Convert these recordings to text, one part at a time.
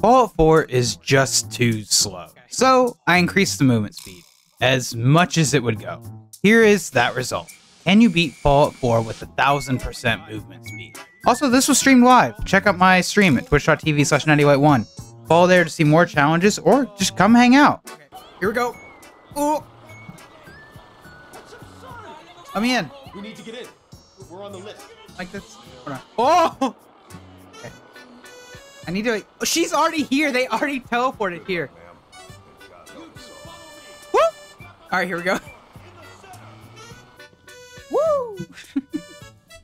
Fallout 4 is just too slow. So I increased the movement speed as much as it would go. Here is that result. Can you beat Fallout 4 with a thousand percent movement speed? Also, this was streamed live. Check out my stream at twitch.tv slash 90white1. Follow there to see more challenges or just come hang out. Okay, here we go. Ooh. Let me in. We need to get in. We're on the list. Like this. Oh! Okay. I need to. Oh, she's already here. They already teleported here. Woo! All right, here we go. Woo!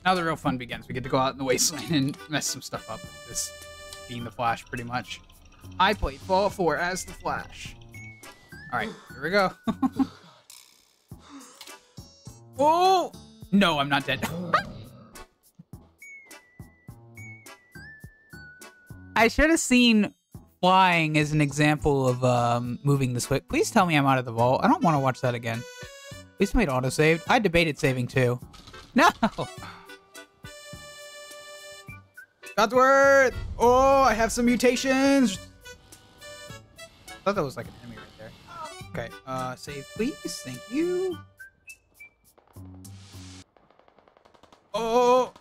now the real fun begins. We get to go out in the wasteland and mess some stuff up. This being the Flash, pretty much. I played Fallout 4 as the Flash. All right, here we go. oh! No, I'm not dead. I should have seen flying as an example of um, moving this quick. Please tell me I'm out of the vault. I don't want to watch that again. Please made auto-saved. I debated saving too. No! Godworth! Oh, I have some mutations! I thought that was like an enemy right there. Okay, uh, save please. Thank you. Oh!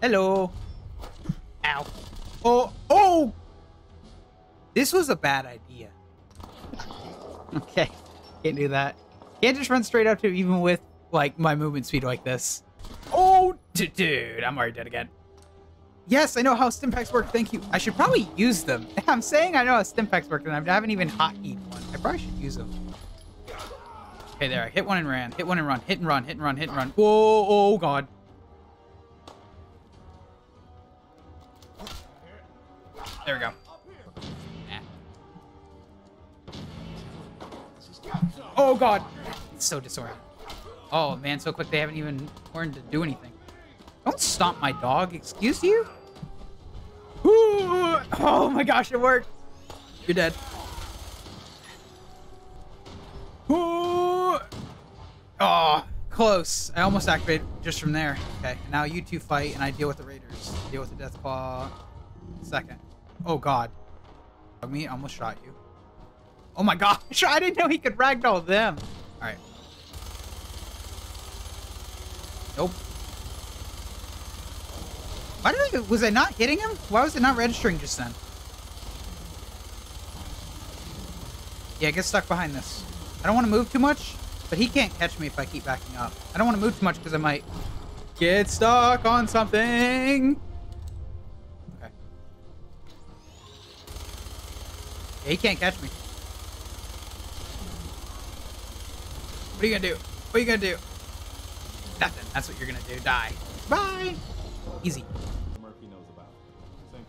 Hello! Ow. Oh, oh! This was a bad idea. okay, can't do that. Can't just run straight up to even with, like, my movement speed like this. Oh, dude, I'm already dead again. Yes, I know how stimpaks work. Thank you. I should probably use them. I'm saying I know how stimpaks work, and I haven't even hotkeyed one. I probably should use them. Okay, there. I hit one and ran. Hit one and run. Hit and run. Hit and run. Hit and run. Whoa! Oh God. God! It's so disoriented. Oh man, so quick they haven't even learned to do anything. Don't stomp my dog, excuse you? Ooh, oh my gosh, it worked! You're dead. Ooh. Oh, close. I almost activated just from there. Okay, now you two fight and I deal with the raiders. Deal with the Deathclaw. Second. Oh god. Me almost shot you. Oh my gosh, I didn't know he could ragdoll them. Alright. Nope. Why did I, was I not hitting him? Why was it not registering just then? Yeah, get stuck behind this. I don't want to move too much, but he can't catch me if I keep backing up. I don't want to move too much because I might get stuck on something. Okay. Yeah, he can't catch me. What are you gonna do? What are you gonna do? Nothing. That's what you're gonna do. Die. Bye. Easy. Murphy knows about. Thank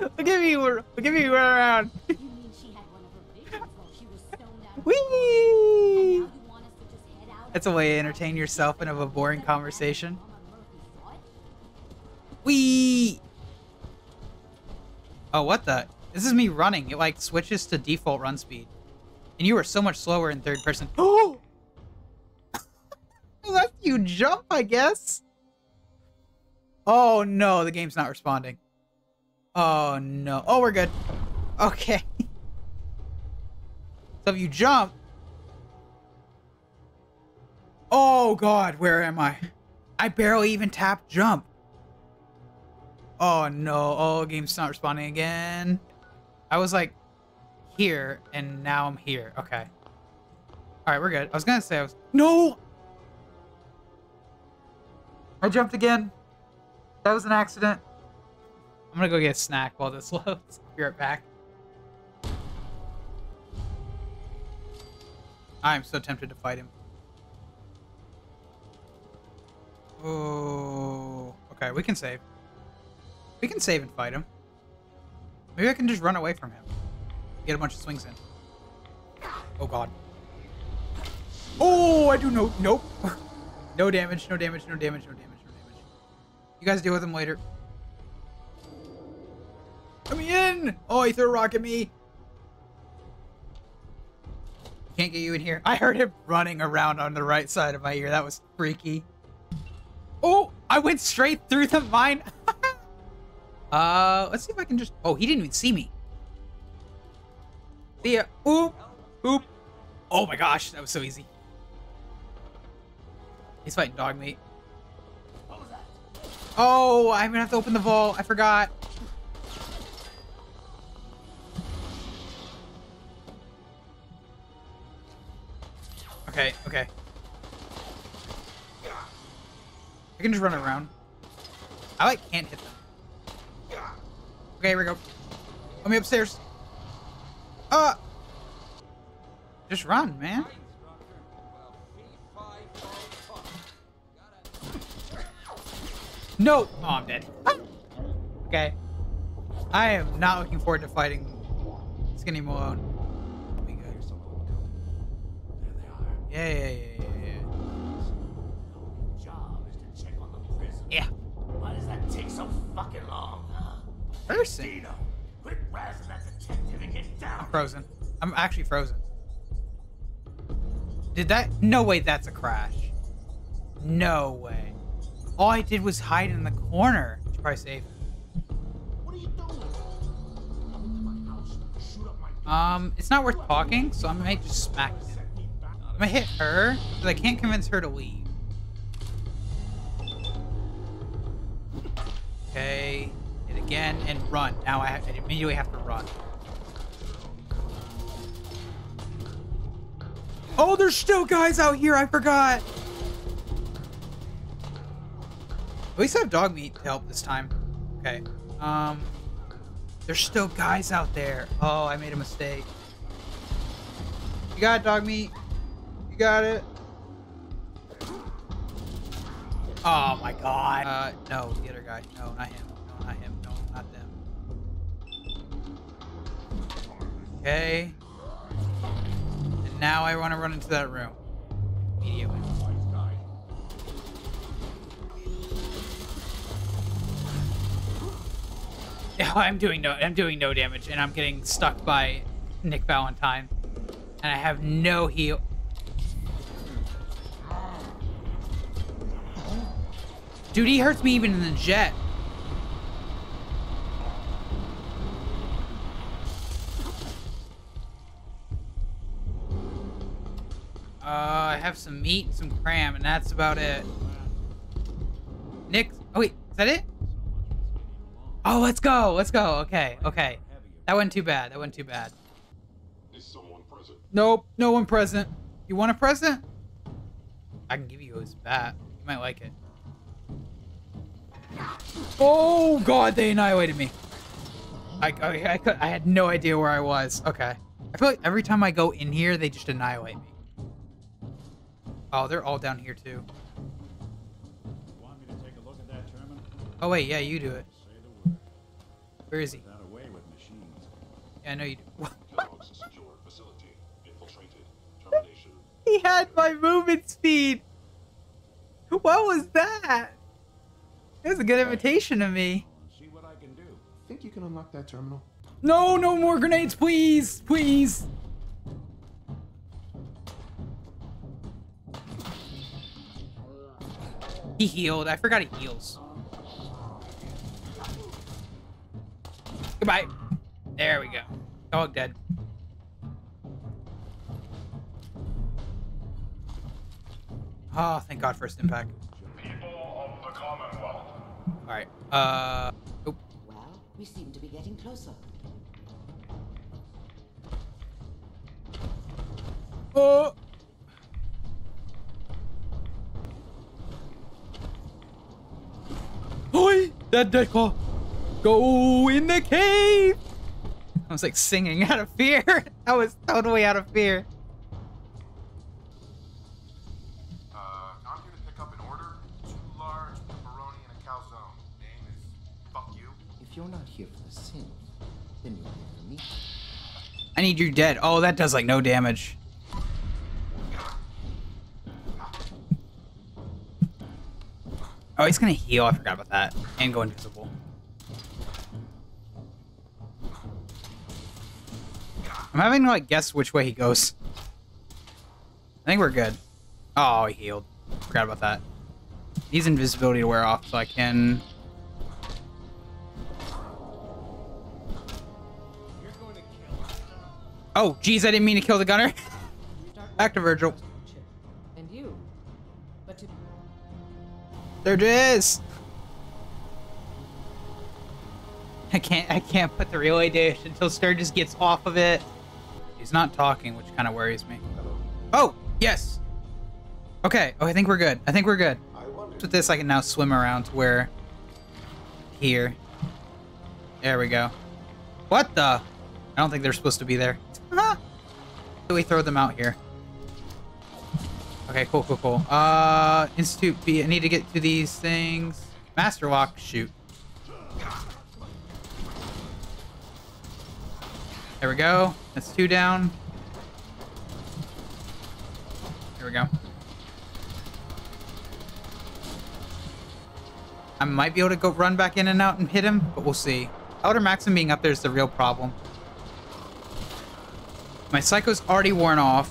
you. Look at me. Look at me run around. You mean she had one of her visions while she was stoned out? Whee! And now you want us to just head out That's a way to entertain yourself and have a boring conversation. on Murphy's what? Whee! Oh, what the? This is me running. It like switches to default run speed. And you were so much slower in third person. Jump, I guess. Oh no, the game's not responding. Oh no. Oh, we're good. Okay. so if you jump. Oh god, where am I? I barely even tapped jump. Oh no. Oh, game's not responding again. I was like here and now I'm here. Okay. All right, we're good. I was gonna say I was no. I jumped again. That was an accident. I'm gonna go get a snack while this loads. Be right back. I'm so tempted to fight him. Oh, okay. We can save. We can save and fight him. Maybe I can just run away from him. Get a bunch of swings in. Oh god. Oh, I do no nope. no damage, no damage, no damage, no damage, no damage. You guys deal with him later. Me in! Oh, he threw a rock at me. Can't get you in here. I heard him running around on the right side of my ear. That was freaky. Oh, I went straight through the mine. Uh, let's see if I can just. Oh, he didn't even see me. See ya. Oop, oop. Oh my gosh, that was so easy. He's fighting Dogmeat. Oh, I'm gonna have to open the vault. I forgot. Okay, okay. I can just run around. I like can't hit them. Okay, here we go. Let me upstairs. Uh just run, man. No! Oh, I'm dead. okay. I am not looking forward to fighting Skinny Malone. Be good. Yeah, yeah, yeah, yeah, job is to check on the prison. yeah. Why does that take so fucking long, huh? Yeah. Person. Dino, quit razzing that detective and get down. Frozen. I'm actually frozen. Did that? No way that's a crash. No way. All I did was hide in the corner. It's probably safe. What are you doing? Come into my house, shoot up my Um, it's not worth talking, so I might just smack him. set me back. I'm gonna hit her, but I can't convince her to leave. Okay, hit again and run. Now I, I immediately have to run. Oh, there's still guys out here. I forgot. At least I have Dogmeat to help this time. Okay. Um, there's still guys out there. Oh, I made a mistake. You got it, Dogmeat. You got it. Oh my god. Uh, no, the other guy. No, not him. No, not him. No, not them. Okay. And now I want to run into that room. I'm doing no I'm doing no damage and I'm getting stuck by Nick Valentine. And I have no heal. Dude, he hurts me even in the jet. Uh, I have some meat and some cram, and that's about it. Nick, oh wait, is that it? Oh, let's go, let's go. Okay, okay. That wasn't too bad. That wasn't too bad. Is someone present? Nope, no one present. You want a present? I can give you his bat. You might like it. Oh god, they annihilated me. I, I, I, could, I had no idea where I was. Okay. I feel like every time I go in here, they just annihilate me. Oh, they're all down here too. Want me to take a look at that Oh wait, yeah, you do it. Say the word. Where is he? Away with machines. Yeah, I know you do. Kellogg's secure facility infiltrated. Termination. he had my movement speed. What was that? It was a good invitation of me. See what I can do. Think you can unlock that terminal? No, no more grenades, please, please. He healed. I forgot he heals. Goodbye. There we go. Dog dead. Oh, thank God, first impact. People of the Commonwealth. All right. Uh. Oop. Well, we seem to be getting closer. Oh. Oi! That Deathclaw. Go in the cave. I was like singing out of fear. I was totally out of fear. Uh, I'm here to pick up an order. Two large pepperoni and a calzone. Name is fuck you. If you're not here for the synth, then you're here for me. I need you dead. Oh, that does like no damage. Oh, he's gonna heal. I forgot about that. And go invisible. I'm having to, like, guess which way he goes. I think we're good. Oh, he healed. Forgot about that. He's invisibility to wear off, so I can... Oh, geez, I didn't mean to kill the gunner. Back to Virgil. And you. But to... There it is! I can't I can't put the relay dish until Sturgis gets off of it. He's not talking, which kind of worries me. Oh, yes. Okay. Oh, I think we're good. I think we're good. With this, I can now swim around to where... Here. There we go. What the? I don't think they're supposed to be there. we throw them out here. Okay, cool, cool, cool. Uh, Institute B. I need to get to these things. Master Walk. Shoot. There we go. That's two down. Here we go. I might be able to go run back in and out and hit him, but we'll see. Elder Maxson being up there is the real problem. My Psycho's already worn off.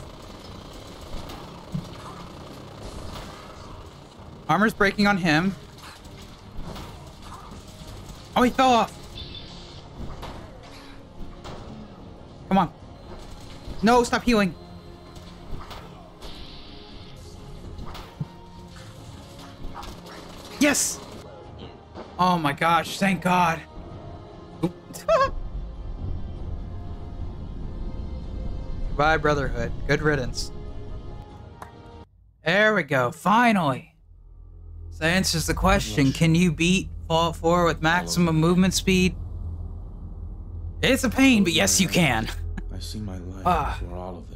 Armor's breaking on him. Oh, he fell off. Come on. No, stop healing. Yes! Oh my gosh, thank God. Goodbye, Brotherhood. Good riddance. There we go, finally. So that answers the question. Can you beat Fallout 4 with maximum movement speed? It's a pain, but yes, you can. I see my Ah. for all of it.